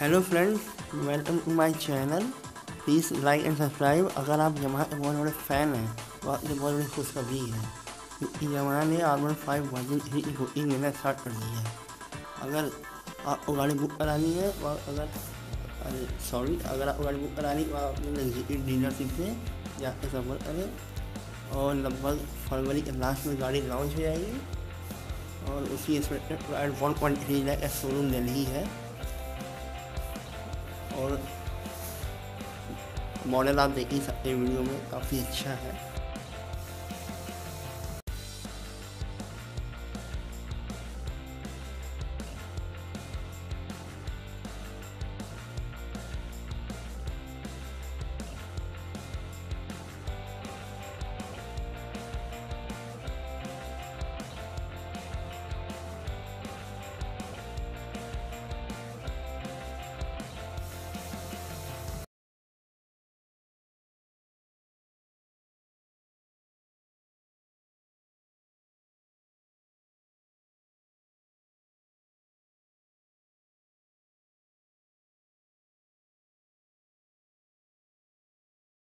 Hello friends welcome to my channel please like and subscribe अगर आप Yamaha के बहुत बड़े फ़ैन हैं। तो आपकी बहुत बड़ी खुशखबरी है क्योंकि यमाहा ने R one five version three की बुकिंग लेना स्टार्ट कर दी है। अगर आपको गाड़ी बुक करानी है और अगर, अरे सॉरी अगर आपको गाड़ी बुक करानी है तो आप अपने नज़दीकी डीलरशिप से जाकर संपर्क करें। और लगभग फरवरी के लास्ट में गाड़ी लॉन्च हो जाएगी। और उसी expected one point three lakh showroom Delhi है। और मॉडल आप देख ही सकते हैं वीडियो में काफ़ी अच्छा है।